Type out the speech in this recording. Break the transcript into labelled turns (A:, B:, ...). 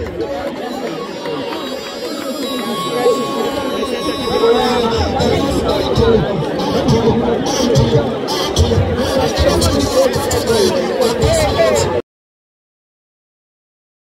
A: 何